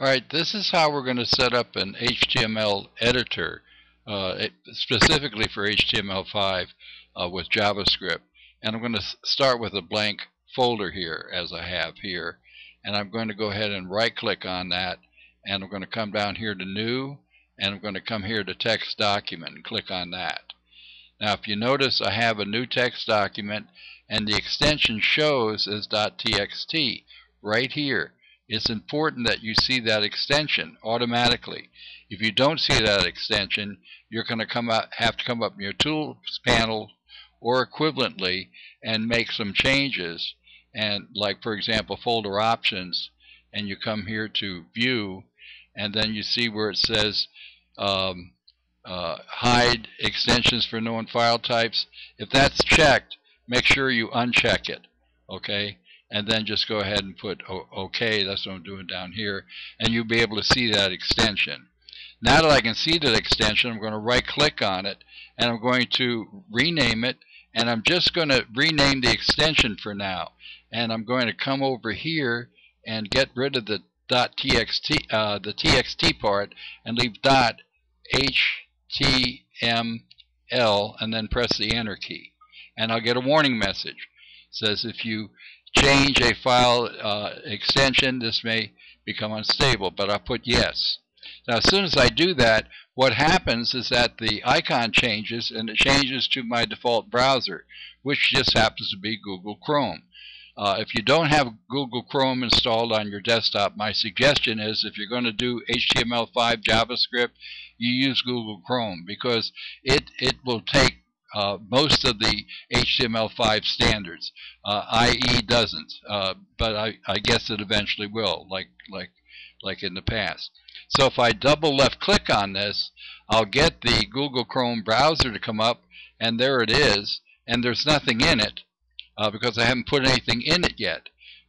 Alright, this is how we're going to set up an HTML editor uh, specifically for HTML5 uh, with JavaScript. And I'm going to start with a blank folder here as I have here. And I'm going to go ahead and right click on that and I'm going to come down here to new and I'm going to come here to text document and click on that. Now if you notice I have a new text document and the extension shows as .txt right here it's important that you see that extension automatically. If you don't see that extension, you're going to come out, have to come up in your tools panel or equivalently and make some changes. And like for example, folder options, and you come here to view, and then you see where it says um, uh, hide extensions for known file types. If that's checked, make sure you uncheck it. Okay and then just go ahead and put OK. That's what I'm doing down here. And you'll be able to see that extension. Now that I can see that extension, I'm going to right click on it and I'm going to rename it and I'm just going to rename the extension for now. And I'm going to come over here and get rid of the .txt, uh, the txt part and leave .html and then press the enter key. And I'll get a warning message. Says if you change a file uh, extension, this may become unstable, but I'll put yes. Now as soon as I do that, what happens is that the icon changes and it changes to my default browser, which just happens to be Google Chrome. Uh, if you don't have Google Chrome installed on your desktop, my suggestion is if you're going to do HTML5 JavaScript, you use Google Chrome because it, it will take uh, most of the HTML5 standards. Uh, IE doesn't, uh, but I, I guess it eventually will, like like like in the past. So if I double left click on this, I'll get the Google Chrome browser to come up, and there it is, and there's nothing in it uh, because I haven't put anything in it yet.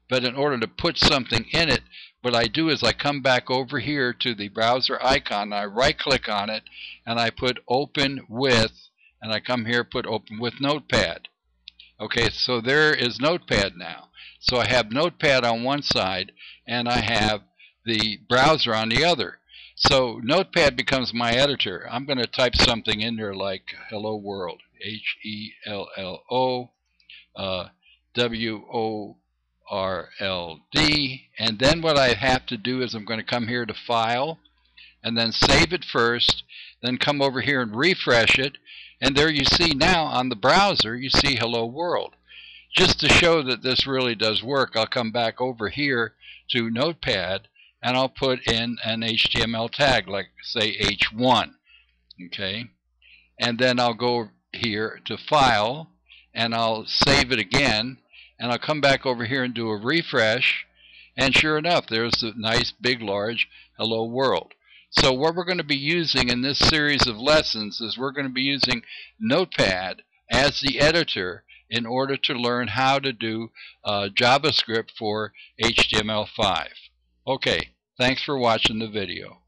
But in order to put something in it, what I do is I come back over here to the browser icon, I right click on it, and I put open with and I come here put open with notepad. Okay so there is notepad now. So I have notepad on one side and I have the browser on the other. So notepad becomes my editor. I'm going to type something in there like hello world H-E-L-L-O uh, W-O-R-L-D and then what I have to do is I'm going to come here to file and then save it first then come over here and refresh it and there you see now on the browser, you see Hello World. Just to show that this really does work, I'll come back over here to Notepad and I'll put in an HTML tag like say H1. Okay, and then I'll go here to File and I'll save it again and I'll come back over here and do a refresh and sure enough there's the nice big large hello world so what we're going to be using in this series of lessons is we're going to be using Notepad as the editor in order to learn how to do uh, JavaScript for HTML5. Okay, thanks for watching the video.